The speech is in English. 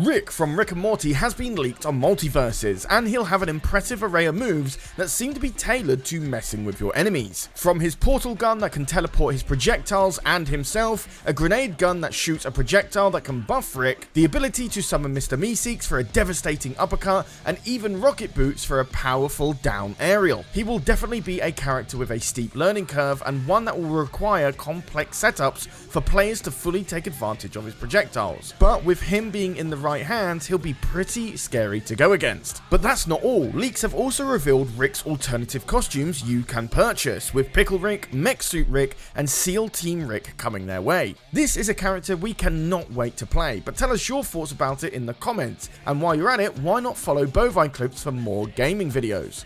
Rick from Rick and Morty has been leaked on MultiVersus, and he'll have an impressive array of moves that seem to be tailored to messing with your enemies. From his portal gun that can teleport his projectiles and himself, a grenade gun that shoots a projectile that can buff Rick, the ability to summon Mr. Meeseeks for a devastating uppercut, and even rocket boots for a powerful down aerial. He will definitely be a character with a steep learning curve and one that will require complex setups for players to fully take advantage of his projectiles. But with him being in the right hands, he'll be pretty scary to go against. But that's not all. Leaks have also revealed Rick's alternative costumes you can purchase, with Pickle Rick, Mech Suit Rick, and SEAL Team Rick coming their way. This is a character we cannot wait to play, but tell us your thoughts about it in the comments. And while you're at it, why not follow Bovine Clips for more gaming videos?